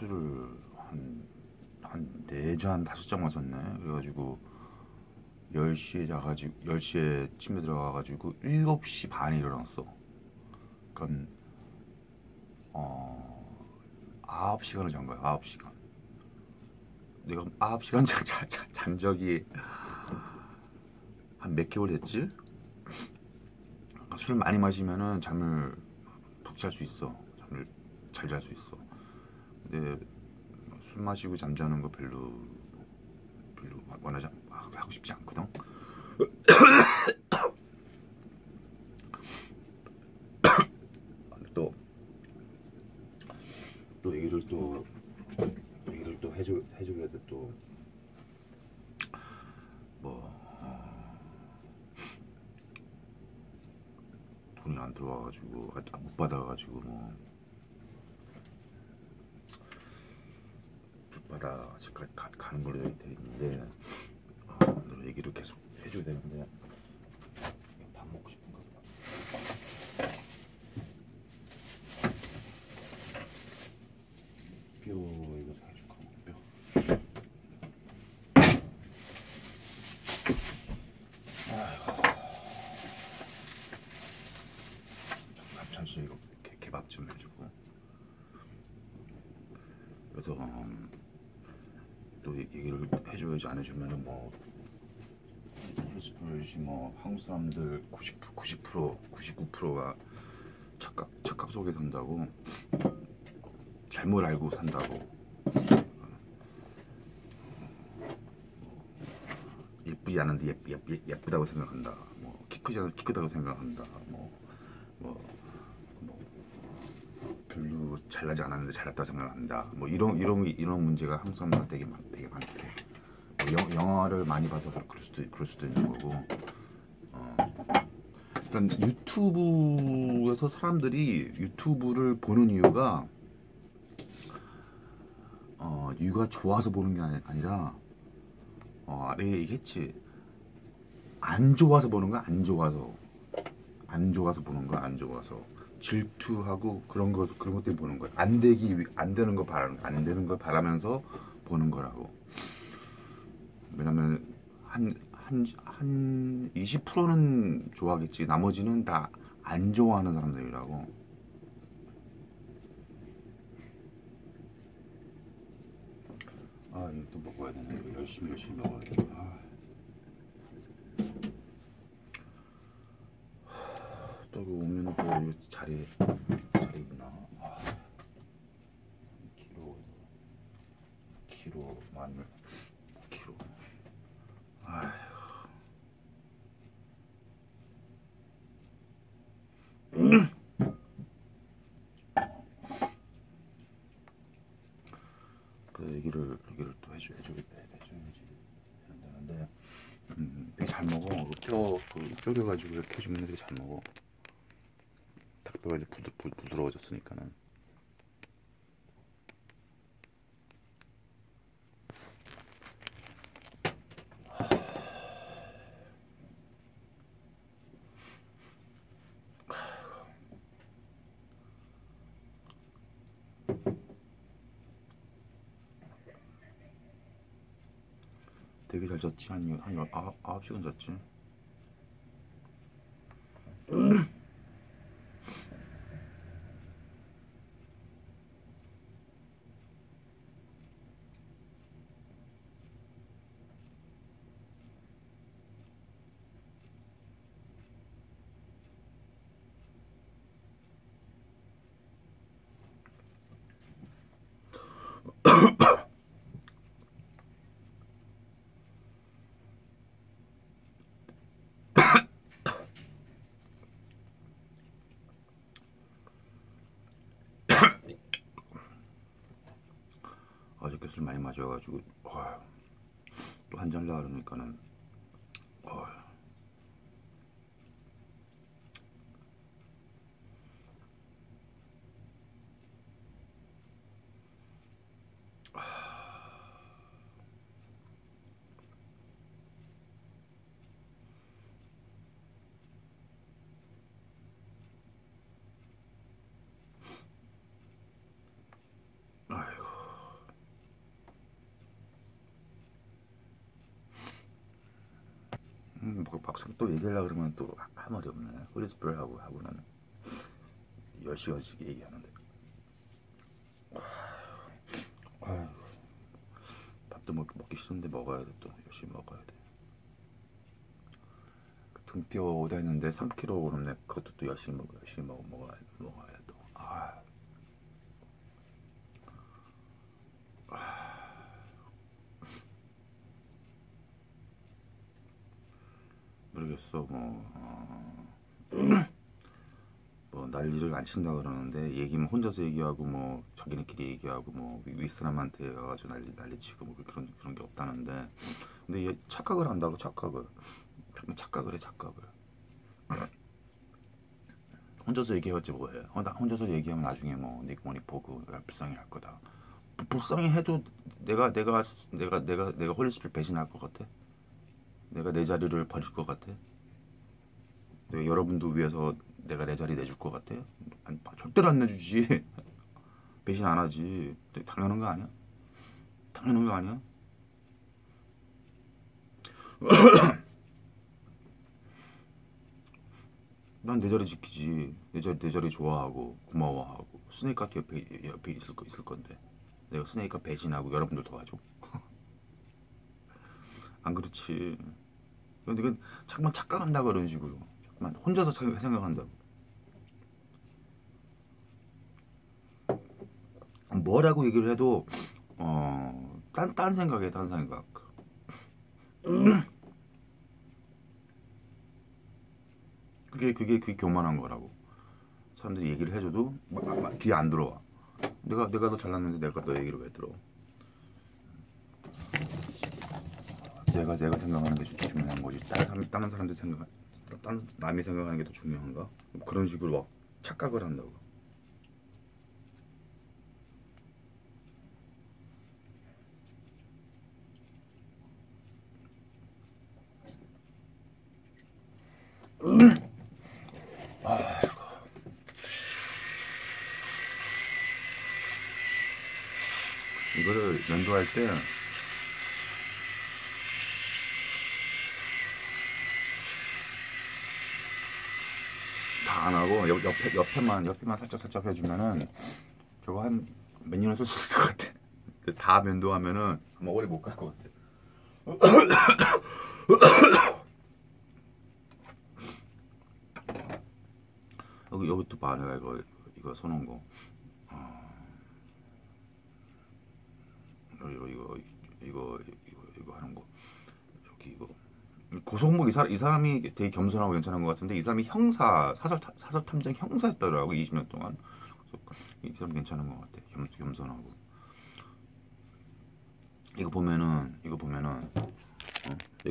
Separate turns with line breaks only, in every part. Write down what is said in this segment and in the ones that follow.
술을 한한 네잔 다섯 잔 마셨네. 그래가지고 10시에 자가지고 10시에 침대 들어가가지고 7시 반에 일어났어. 그러니까 어 9시간을 잔 거야. 9시간. 내가 9시간 잔, 잔, 잔, 잔 적이 한 몇 개월 됐지? 그러니까 술 많이 마시면은 잠을 푹 잘 수 있어. 잠을 잘 잘 수 있어. 근데 술 마시고 잠자는 거 별로 별로 원하지 않, 아, 하고 싶지 않거든. 또, 또 얘기를 또 얘기를 또 해주 해주게 돼 또. 뭐 어, 안 들어와가지고 아, 못 받아가지고 뭐 불바다 집까지 가, 가는 걸로 돼 있는데 어, 너 얘기를 계속 해줘야 되는데 밥 먹고 싶은가 보다. 뼈 이거 해줄까? 뼈. 잠시 이거 개, 개밥 좀 해주고 그래서 음, 또 얘- 얘기를 해줘야지 안 해주면은 뭐 프레스프레시 뭐 한국 사람들 90 90% 99%가 착각 착각 속에 산다고 잘못 알고 산다고. 예쁘지 않은데 예쁘, 예쁘, 예쁘다고 생각한다. 뭐 키 크지 않은데 키 크다고 생각한다. 뭐 뭐, 뭐 별로 잘나지 않았는데 잘났다고 생각한다. 뭐 이런 이런 이런 문제가 한국 사람들 되게 많 영, 영화를 많이 봐서 그럴 수도 그럴 수도 있는 거고. 어. 그러니까 유튜브에서 사람들이 유튜브를 보는 이유가 어, 이유가 좋아서 보는 게 아니, 아니 라 어, 아래 얘기했지. 안 좋아서 보는 거야, 안 좋아서. 안 좋아서 보는 거야, 안 좋아서. 질투하고 그런 거 그런 것 때문에 보는 거야. 안 되기 위- 안 되는 거 바라 안 되는 걸 바라면서 보는 거라고. 왜냐면 한 한 한 20%는 좋아하겠지. 나머지는 다 안 좋아하는 사람들이라고. 아, 이거 또 먹어야 되네. 열심히 열심히 먹어야 돼. 아. 또 오면은 또 이거 자리 자리 있나? 아. 키로 키로 마늘 키로. 아휴. 그 얘기를 얘기를 또 해줘 해주겠다 해줘야지 된다는데 음, 되게 잘 먹어 뼈그 졸여가지고 이렇게 해주면 되게 잘 먹어. 닭뼈가 이제 부드, 부, 부드러워졌으니까는. 되게 잘 잤지? 한, 한 여- 아홉, 아홉 시간 잤지 어저께 술 많이 마셔가지고 또 한잔 나그러니까는 아이고 막상 또 얘기하려 그러면 또할 말이 없네. 홀리스프레 하고 하고 나는 10시간씩 얘기하는데. 아휴, 밥도 먹, 먹기 싫은데 먹어야 돼. 또 열심히 먹어야 돼. 그 등뼈 오다 했는데 3kg 그렇네. 그것도 또 열심히 먹어 열심히 먹어 먹어야 먹어야 돼. 또. 아. 모르겠어 뭐, 어, 뭐 난리를 안 친다 그러는데 얘기면 혼자서 얘기하고 뭐 자기네끼리 얘기하고 뭐 윗사람한테 가가지고 난리 난리치고 뭐 그런 그런 게 없다는데. 근데 얘 착각을 한다고 착각을. 착각을 해 착각을. 혼자서 얘기해봤지 뭐해? 어, 나 혼자서 얘기하면 나중에 뭐네 머리 보고 내가 불쌍해 할 거다. 불쌍해 해도 내가 내가 내가 내가 내가 홀리스를 배신할 것 같아? 내가 내 자리를 버릴 것 같아? 내가 여러분도 위해서 내가 내 자리 내줄 것 같아? 아니, 절대로 안 내주지. 배신 안 하지. 당연한 거 아니야? 당연한 거 아니야? 난 내 자리 지키지. 내 자리, 내 자리 좋아하고 고마워하고 스네이크 옆에 옆에 있을 거 있을 건데 내가 스네이크 배신하고 여러분들 도와줘. 안 그렇지. 근데 이건 자꾸만 착각한다 그런 식으로. 혼자서 생각한다고. 뭐라고 얘기를 해도 어, 딴, 딴 생각에 딴 생각. 그게 그게 그게 교만한 거라고. 사람들이 얘기를 해줘도 귀에 안 들어와. 내가 내가 더 잘났는데 내가 너 얘기를 왜 들어? 내가 내가 생각하는 게 중요한 거지. 다른 사람 다른 사람들 생각 다른 남이 생각하는 게 더 중요한가? 그런 식으로 막 착각을 한다고. 이거를 연주할 때 안 하고 옆, 옆에 옆에만 옆에만 살짝 살짝 해주면은 저거 한 몇 년을 쓸 수 있을 것 같아. 다 면도하면은 아마 오래 못 갈 것 같아. 여기 여기 또 봐, 내가 이거 이거 써놓은 거. 어. 이거 이거 이거 이거 이거 하는 거 여기 이거 고성목 이, 사람, 이 사람이 되게 겸손하고 괜찮은 것 같은데 이 사람이 형사 사설 사설 탐정 형사였더라고 20년 동안. 이 사람 괜찮은 것 같아. 겸, 겸손하고. 이거 보면은 이거 보면은 어?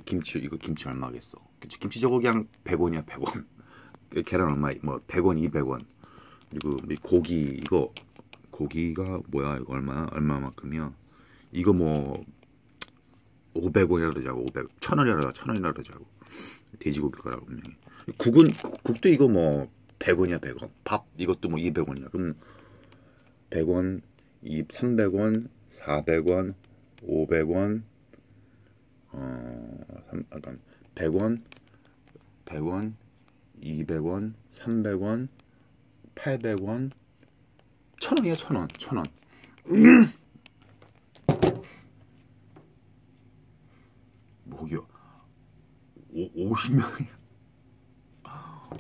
김치 이거 김치 얼마겠어. 김치 저거 그냥 100원이야 100원. 계란 얼마 뭐 100원 200원. 그리고 고기 이거. 고기가 뭐야 이거 얼마 얼마만큼이야? 이거 뭐 500원이라 그러자고 500 1000원이라 1000원이라 그러자고. 돼지고기 거라고 분명히. 국은 국도 이거 뭐 100원이야 100원. 밥 이것도 뭐 200원이야. 그럼 100원 2 300원 400원 500원 어 3, 약간 100원 100원 200원 300원 800원. 1000원이야 1000원 1000원 목이요. 50명이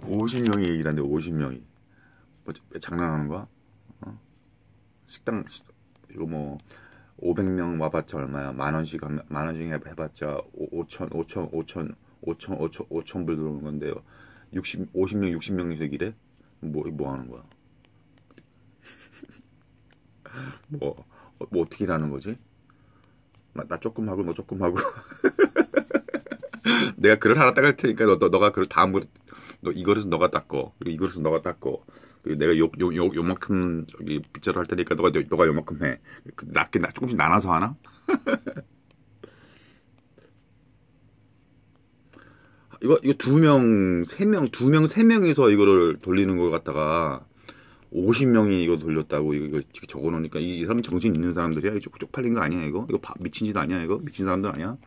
50명이 얘기하는데 50명이 뭐 장난하는 거야? 어? 식당 이거 뭐 500명 와봤자 얼마야? 만 원씩 만 원씩 해봤자 5천 5천 5천 5천 5천 5천 불 들어오는 건데 60 50명 60명이서 일해? 뭐뭐 뭐 하는 거야? 뭐, 뭐 어떻게 일하는 거지? 나 조금 하고 너 조금 하고 내가 그릇 하나 닦을 테니까 너, 너 너가 그릇 다음 그릇 너 이거를 너가 닦고 그리고 이거를 너가 닦고 내가 요 요 요 요만큼 저기 빗자루 할 테니까 너가 너가 요만큼 해 그, 낮게 나 조금씩 나눠서 하나 이거 이거 두 명, 세 명, 두 명, 세 명이서 이거를 돌리는 걸 갖다가 50명이 이거 돌렸다고 이거 적어 놓으니까 이 사람이 정신 있는 사람들이야. 이거 쪽, 쪽팔린 거 아니야, 이거? 이거 바, 미친 짓 아니야, 이거? 미친 사람들 아니야?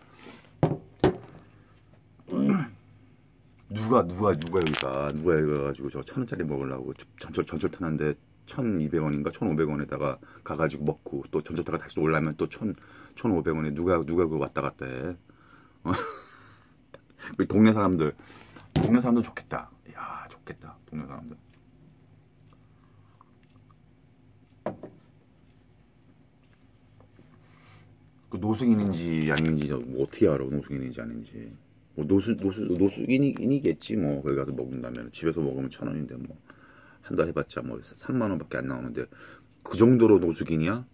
누가 누가 누가 여기가 누가 여기 가가지고 저 천 원짜리 먹으려고 전철 전철 타는데 천 이백 원인가 천오백 원에다가 가가지고 먹고 또 전철 타가 다시 올라면 또 천 천오백 원에 누가 누가 그 왔다 갔다 해. 어? 그 동네 사람들 동네 사람들 좋겠다. 야 좋겠다 동네 사람들. 그 노숙인인지 아닌지 뭐 어떻게 알아 노숙인인지 아닌지 뭐 노숙 노숙 노숙인이겠지 뭐. 거기 가서 먹는다면 집에서 먹으면 천 원인데 뭐. 한 달 해봤자 뭐 3만 원밖에 안 나오는데 그 정도로 노숙인이야?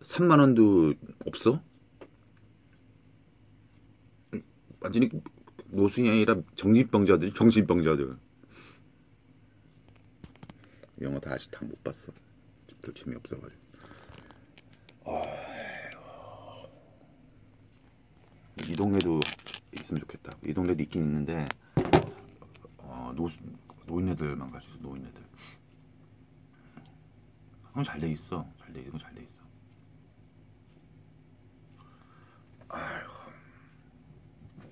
3만 원도 없어? 완전히 노숙인이 아니라 정신병자들 정신병자들. 영어 다 아직 다 못 봤어. 별 재미 없어가지고. 이 동네도 있으면 좋겠다. 이 동네도 있긴 있는데 어, 노 노인네들만 갈 수 있어. 노인네들. 그건 잘돼 있어. 잘돼 있고 잘돼 있어. 아휴.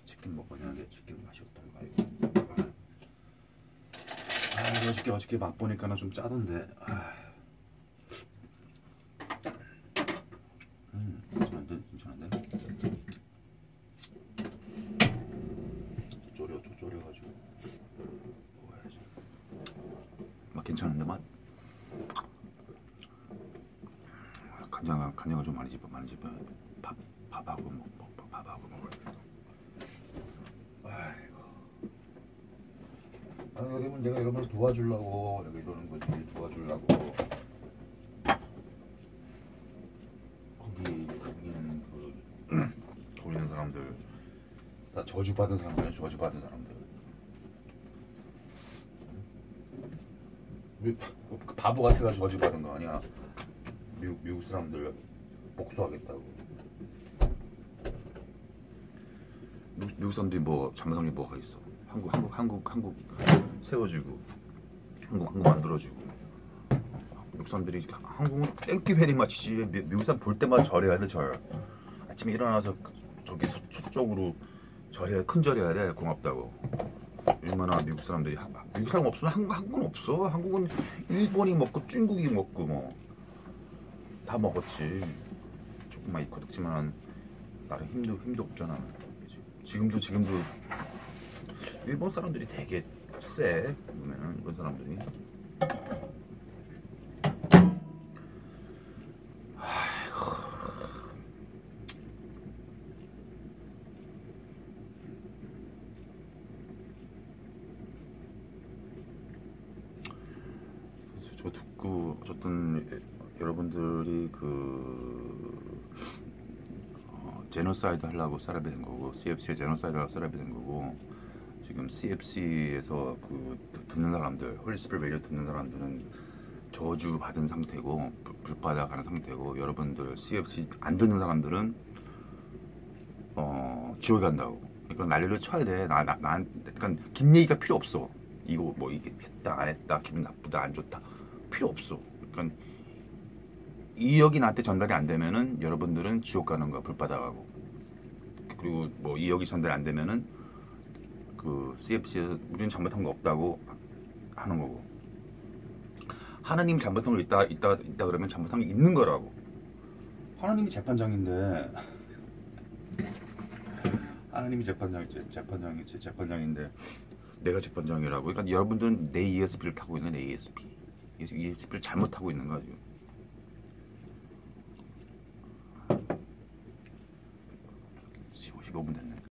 치킨 먹고 되는데 치킨 맛이 어떤가 이거. 아, 어저께 어저께 맛 보니까는 좀 짜던데. 아. 음, 괜찮은데, 괜찮은데. 졸여 좀 졸여가지고 먹어야지 맛 괜찮은데 맛? 간장 간장을 좀 많이 집어 많이 집어. 밥 밥하고 먹, 먹 밥하고 먹어야겠다 아이고. 아 여러분 내가 여러분을 도와주려고 여기 이러는 거지. 도와주려고. 거기 거기는 그 거기 있는 사람들. 다 저주받은 사람들이야 저주받은 사람들 미- 그 바보 같아가지고 저주받은 거 아니야? 미국, 미국 사람들 복수하겠다고. 미국, 미국 사람들이 뭐 잘못한 게 뭐가 있어? 한국 한국 한국 한국 세워주고 한국 한국 만들어주고. 어, 미국 사람들이 한국은 땡큐 회리 마치지. 미- 미국 사람 볼 때마다 절해야 돼절. 아침에 일어나서 저기 서, 서쪽으로 절해야 큰 절해야 돼 고맙다고 얼마나 미국 사람들이 한- 미국 사람 없으면 한국 한국은 없어. 한국은 일본이 먹고 중국이 먹고 뭐 다 먹었지. 조금만 있고 그렇지만 나름 힘도 힘도 없잖아. 지금도 지금도 일본 사람들이 되게 쎄 보면은 일본 사람들이 그래서 저 듣고 어쨌든 여러분들이 그 어, 제노사이드 하려고 셋업이 된 거고 CFC에 제노사이드 하려고 셋업이 된 거고 지금 CFC에서 그 듣- 듣는 사람들 홀리스플 메리어 듣는 사람들은 저주 받은 상태고 불- 불바다 가는 상태고 여러분들 CFC 안 듣는 사람들은 어 지옥에 간다고. 그러니까 난리를 쳐야 돼나나 난 그러니까 긴 얘기가 필요 없어. 이거 뭐 이게 했다 안 했다 기분 나쁘다 안 좋다. 필요 없어 그러니까 이 역이 나한테 전달이 안 되면은 여러분들은 지옥 가는 거야 불바다 가고. 그리고 뭐이 역이 전달이 안 되면은 그 CFC에서 우리는 잘못한 거 없다고 하는 거고. 하나님 잘못한 거 있다 있다 있다 그러면 잘못한 게 있는 거라고. 하나님이 재판장인데. 하나님이 재판장 재판장이지 재판장인데. 내가 재판장이라고? 그러니까 여러분들은 내 ESP를 타고 있는 내 ESP ESP를 잘못 타고 있는 지금. 15분 됐네